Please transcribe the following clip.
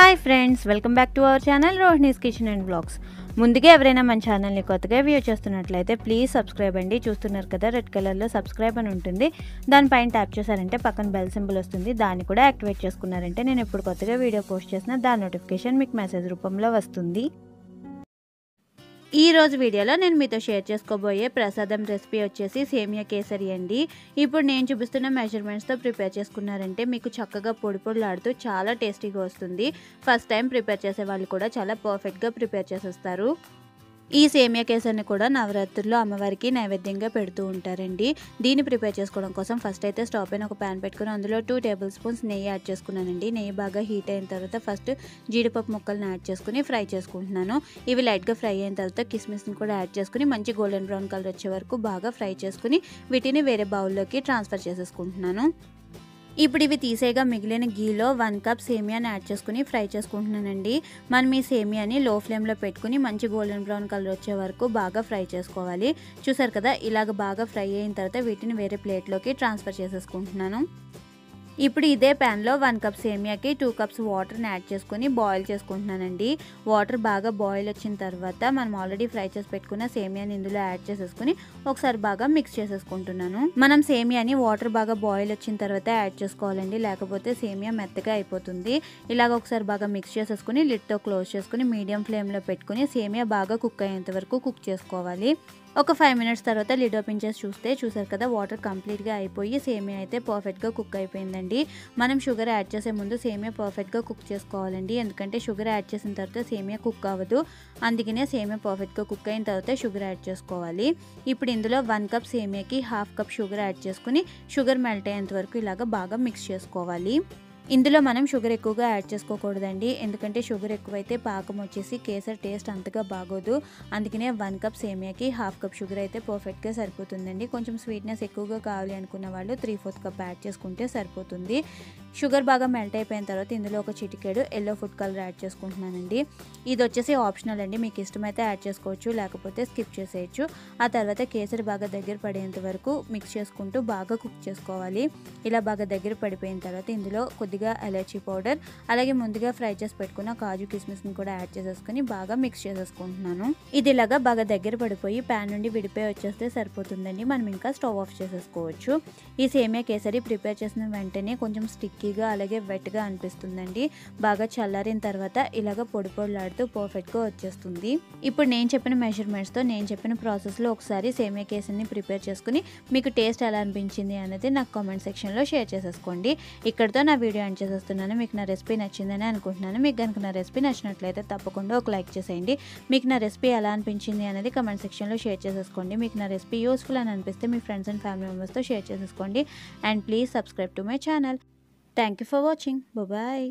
Hi friends welcome back to our channel Rohini's kitchen and blogs. ముందుగా ఎవరైనా మన ఛానల్ని కొత్తగా వ్యూ చేస్తున్నట్లయితే ప్లీజ్ సబ్స్క్రైబ్ అండి. చూస్తున్నారు కదా రెడ్ కలర్లో సబ్స్క్రైబ్ అని ఉంటుంది. దానిపైన ట్యాప్ చేశారంటే పక్కన బెల్ సింబల్ వస్తుంది. దాన్ని కూడా యాక్టివేట్ చేసుకున్నారంటే నేను ఇప్పుడు కొత్తగా వీడియో పోస్ట్ చేసిన దాని నోటిఫికేషన్ మీకు మెసేజ్ రూపంలో వస్తుంది. ఈ రోజు వీడియోలో నేను మీతో షేర్ చేసుకోబోయే ప్రసాదం రెసిపీ వచ్చేసి సేమియా కేసరి అండి. ఇప్పుడు నేను చూపిస్తున్న మెజర్మెంట్స్తో ప్రిపేర్ చేసుకున్నారంటే మీకు చక్కగా పొడి పొడిలాడుతూ చాలా టేస్టీగా వస్తుంది. ఫస్ట్ టైం ప్రిపేర్ చేసే వాళ్ళు కూడా చాలా పర్ఫెక్ట్గా ప్రిపేర్ చేసేస్తారు. ఈ సేమియా కేసరిని కూడా నవరాత్రుల్లో అమ్మవారికి నైవేద్యంగా పెడుతూ ఉంటారండి. దీన్ని ప్రిపేర్ చేసుకోవడం కోసం ఫస్ట్ అయితే స్టవ్ పైన ఒక ప్యాన్ పెట్టుకుని అందులో టూ టేబుల్ స్పూన్స్ నెయ్యి యాడ్ చేసుకున్నానండి. నెయ్యి బాగా హీట్ అయిన తర్వాత ఫస్ట్ జీడిపప్పు ముక్కల్ని యాడ్ చేసుకుని ఫ్రై చేసుకుంటున్నాను. ఇవి లైట్గా ఫ్రై అయిన తర్వాత కిస్మిస్ని కూడా యాడ్ చేసుకుని మంచి గోల్డెన్ బ్రౌన్ కలర్ వచ్చే వరకు బాగా ఫ్రై చేసుకుని వీటిని వేరే బౌల్లోకి ట్రాన్స్ఫర్ చేసేసుకుంటున్నాను. ఇప్పుడు ఇవి తీసేగా మిగిలిన గీలో వన్ కప్ సేమియాని యాడ్ చేసుకుని ఫ్రై చేసుకుంటున్నానండి. మనం ఈ సేమియాని లో ఫ్లేమ్లో పెట్టుకుని మంచి గోల్డెన్ బ్రౌన్ కలర్ వచ్చే వరకు బాగా ఫ్రై చేసుకోవాలి. చూసారు కదా ఇలాగ బాగా ఫ్రై అయిన తర్వాత వీటిని వేరే ప్లేట్లోకి ట్రాన్స్ఫర్ చేసేసుకుంటున్నాను. ఇప్పుడు ఇదే ప్యాన్లో వన్ కప్ సేమియాకి టూ కప్స్ వాటర్ని యాడ్ చేసుకుని బాయిల్ చేసుకుంటున్నానండి. వాటర్ బాగా బాయిల్ వచ్చిన తర్వాత మనం ఆల్రెడీ ఫ్రై చేసి పెట్టుకున్న సేమియాని ఇందులో యాడ్ చేసేసుకుని ఒకసారి బాగా మిక్స్ చేసేసుకుంటున్నాను. మనం సేమియాని వాటర్ బాగా బాయిల్ వచ్చిన తర్వాత యాడ్ చేసుకోవాలండి. లేకపోతే సేమియా మెత్తగా అయిపోతుంది. ఇలాగ ఒకసారి బాగా మిక్స్ చేసేసుకుని లిట్తో క్లోజ్ చేసుకుని మీడియం ఫ్లేమ్లో పెట్టుకుని సేమియా బాగా కుక్ అయ్యేంత వరకు కుక్ చేసుకోవాలి. ఒక ఫైవ్ మినిట్స్ తర్వాత లిడ్ ఓపెన్ చేసి చూస్తే చూసారు కదా వాటర్ కంప్లీట్గా అయిపోయి సేమియా అయితే పర్ఫెక్ట్గా కుక్ అయిపోయిందండి. మనం షుగర్ యాడ్ చేసే ముందు సేమియా పర్ఫెక్ట్గా కుక్ చేసుకోవాలండి. ఎందుకంటే షుగర్ యాడ్ చేసిన తర్వాత సేమియా కుక్ అవ్వదు అందుకనే సేమియా పర్ఫెక్ట్గా కుక్ అయిన తర్వాత షుగర్ యాడ్ చేసుకోవాలి. ఇప్పుడు ఇందులో వన్ కప్ సేమియాకి హాఫ్ కప్ షుగర్ యాడ్ చేసుకుని షుగర్ మెల్ట్ అయ్యేంత వరకు ఇలాగ బాగా మిక్స్ చేసుకోవాలి. ఇందులో మనం షుగర్ ఎక్కువగా యాడ్ చేసుకోకూడదండి. ఎందుకంటే షుగర్ ఎక్కువైతే పాకం వచ్చేసి కేసర్ టేస్ట్ అంతగా బాగోదు. అందుకనే వన్ కప్ సేమియాకి హాఫ్ కప్ షుగర్ అయితే పర్ఫెక్ట్గా సరిపోతుందండి. కొంచెం స్వీట్నెస్ ఎక్కువగా కావాలి అనుకున్న వాళ్ళు త్రీ ఫోర్త్ కప్ యాడ్ చేసుకుంటే సరిపోతుంది. షుగర్ బాగా మెల్ట్ అయిపోయిన తర్వాత ఇందులో ఒక చిటికెడు ఎల్లో ఫుడ్ కలర్ యాడ్ చేసుకుంటున్నానండి. ఇది వచ్చేసి ఆప్షనల్ అండి. మీకు ఇష్టమైతే యాడ్ చేసుకోవచ్చు లేకపోతే స్కిప్ చేసేయచ్చు. ఆ తర్వాత కేసరి బాగా దగ్గర పడేంత వరకు మిక్స్ చేసుకుంటూ బాగా కుక్ చేసుకోవాలి. ఇలా బాగా దగ్గర పడిపోయిన తర్వాత ఇందులో కొద్దిగా ఎలచీ పౌడర్ అలాగే ముందుగా ఫ్రై చేసి పెట్టుకున్న కాజు కిస్మిస్ని కూడా యాడ్ చేసేసుకుని బాగా మిక్స్ చేసేసుకుంటున్నాను. ఇది ఇలాగా బాగా దగ్గర పడిపోయి ప్యాన్ నుండి విడిపోయి వచ్చేస్తే సరిపోతుందండి. మనం ఇంకా స్టవ్ ఆఫ్ చేసేసుకోవచ్చు. ఈ సేమియా కేసరి ప్రిపేర్ చేసిన వెంటనే కొంచెం స్టిక్కీగా అలాగే వెట్గా అనిపిస్తుందండి. బాగా చల్లారిన తర్వాత ఇలాగ పొడి పొడిలాడుతూ పర్ఫెక్ట్గా వచ్చేస్తుంది. ఇప్పుడు నేను చెప్పిన మెజర్మెంట్స్తో నేను చెప్పిన ప్రాసెస్లో ఒకసారి సేమియా కేసరిని ప్రిపేర్ చేసుకుని మీకు టేస్ట్ ఎలా అనిపించింది అనేది నాకు కామెంట్ సెక్షన్లో షేర్ చేసేసుకోండి. ఇక్కడితో నా వీడియో వీడియో ఎండ్ చేసేస్తున్నాను. మీకు నా రెసిపీ నచ్చిందని అనుకుంటున్నాను. మీకు కనుక నా రెసిపీ నచ్చినట్లయితే తప్పకుండా ఒక లైక్ చేసేయండి. మీకు నా రెసిపీ ఎలా అనిపించింది అనేది కమెంట్ సెక్షన్లో షేర్ చేసేసుకోండి. మీకు నా రెసిపీ యూస్ఫుల్ అని అనిపిస్తే మీ ఫ్రెండ్స్ అండ్ ఫ్యామిలీ మెంబర్స్తో షేర్ చేసేసుకోండి. And please subscribe to my channel. Thank you for watching. Bye.